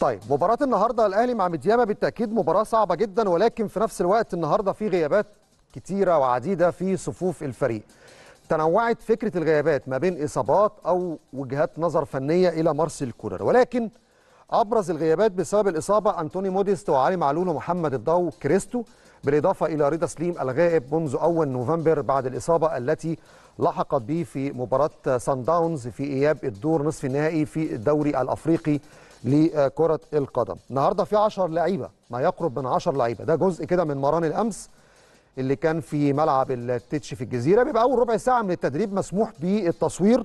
طيب مباراة النهارده الأهلي مع مديامة بالتأكيد مباراة صعبة جدا ولكن في نفس الوقت النهارده في غيابات كتيرة وعديدة في صفوف الفريق. تنوعت فكرة الغيابات ما بين إصابات أو وجهات نظر فنية إلى مارسيل كولر ولكن أبرز الغيابات بسبب الإصابة أنتوني موديست وعلي معلول ومحمد الضو كريستو بالإضافة إلى رضا سليم الغائب منذ أول نوفمبر بعد الإصابة التي لحقت به في مباراة سان داونز في إياب الدور نصف النهائي في الدوري الأفريقي لكرة القدم. النهارده في 10 لعيبة ما يقرب من 10 لعيبة. ده جزء كده من مران الأمس اللي كان في ملعب التتش في الجزيرة. بيبقى أول ربع ساعة من التدريب مسموح بالتصوير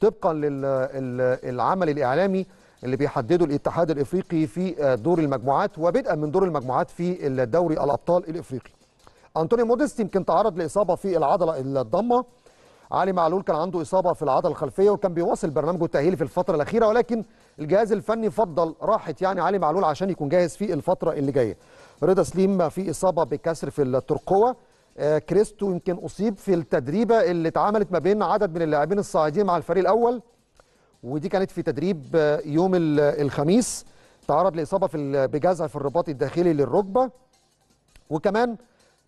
طبقا للعمل الإعلامي اللي بيحدده الاتحاد الإفريقي في دور المجموعات وبدءا من دور المجموعات في الدوري الأبطال الإفريقي. أنتوني موديست يمكن تعرض لإصابة في العضلة الضمة. علي معلول كان عنده إصابة في العضلة الخلفية وكان بيواصل برنامجه التأهيلي في الفترة الأخيرة ولكن الجهاز الفني فضل راحه يعني علي معلول عشان يكون جاهز في الفترة اللي جاية. رضا سليم في إصابة بكسر في الترقوة. آه كريستو يمكن أصيب في التدريبة اللي اتعملت ما بين عدد من اللاعبين الصاعدين مع الفريق الأول ودي كانت في تدريب يوم الخميس. تعرض لإصابة في بجزع في الرباط الداخلي للركبة. وكمان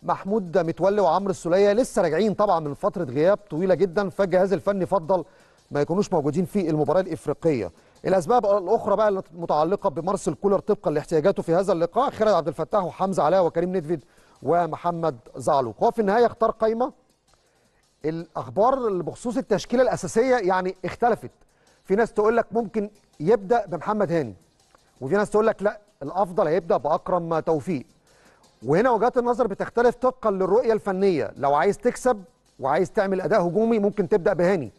محمود متولي وعمرو السولية لسه راجعين طبعا من فترة غياب طويلة جدا. فالجهاز الفني فضل ما يكونوش موجودين في المباراة الإفريقية. الأسباب الأخرى بقى المتعلقه بمارسيل كولر طبقا لاحتياجاته في هذا اللقاء. خالد عبد الفتاح وحمزة علاء وكريم نيدفيد ومحمد زعلوق. هو في النهاية اختار قائمه الأخبار اللي بخصوص التشكيلة الأساسية يعني اختلفت. في ناس تقول لك ممكن يبدأ بمحمد هاني وفي ناس تقول لك لا الأفضل هيبدأ بأكرم توفيق. وهنا وجهات النظر بتختلف طبقا للرؤية الفنية. لو عايز تكسب وعايز تعمل أداء هجومي ممكن تبدأ بهاني.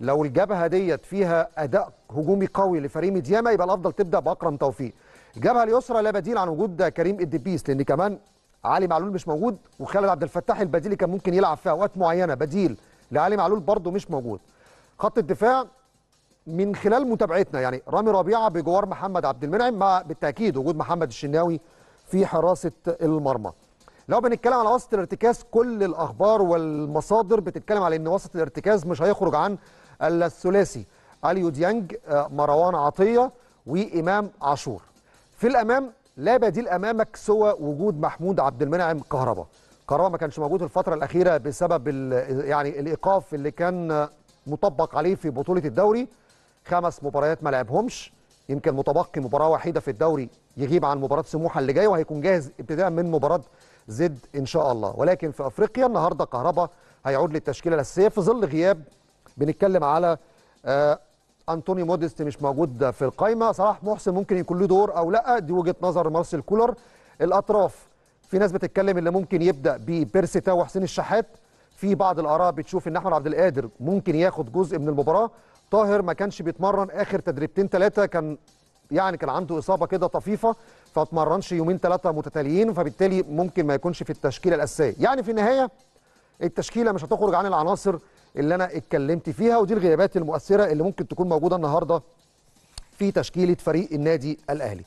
لو الجبهة ديت فيها أداء هجومي قوي لفريق ميدياما يبقى الأفضل تبدأ بأكرم توفيق. الجبهة اليسرى لا بديل عن وجود كريم الدبيس لأن كمان علي معلول مش موجود وخالد عبد الفتاح البديل كان ممكن يلعب في أوقات معينة. بديل لعلي معلول برده مش موجود. خط الدفاع من خلال متابعتنا يعني رامي ربيعة بجوار محمد عبد المنعم مع بالتأكيد وجود محمد الشناوي في حراسة المرمى. لو بنتكلم على وسط الارتكاز كل الأخبار والمصادر بتتكلم على إن وسط الارتكاز مش هيخرج عن الثلاثي. أليو ديانج مروان عطية وإمام عاشور. في الأمام لا بديل أمامك سوى وجود محمود عبد المنعم كهربا. كهربا ما كانش موجود الفترة الأخيرة بسبب يعني الإيقاف اللي كان مطبق عليه في بطولة الدوري. خمس مباريات ما لعبهمش. يمكن متبقي مباراة وحيدة في الدوري يغيب عن مباراة سموحة اللي جاية وهيكون جاهز ابتداء من مباراة زد إن شاء الله. ولكن في أفريقيا النهارده كهربا هيعود للتشكيلة الأساسية في ظل غياب بنتكلم على آه أنتوني موديست مش موجود في القائمه صلاح محسن ممكن يكون له دور أو لأ؟ دي وجهة نظر مارسيل كولر. الأطراف في ناس بتتكلم اللي ممكن يبدأ ببيرسيتا وحسين الشحات. في بعض الآراء بتشوف إن أحمد عبد القادر ممكن ياخد جزء من المباراة. طاهر ما كانش بيتمرن آخر تدريبتين ثلاثة كان يعني كان عنده إصابة كده طفيفة فاتمرنش يومين ثلاثة متتاليين فبالتالي ممكن ما يكونش في التشكيلة الأساسية. يعني في النهاية التشكيلة مش هتخرج عن العناصر اللي أنا اتكلمت فيها ودي الغيابات المؤثرة اللي ممكن تكون موجودة النهارده في تشكيلة فريق النادي الأهلي.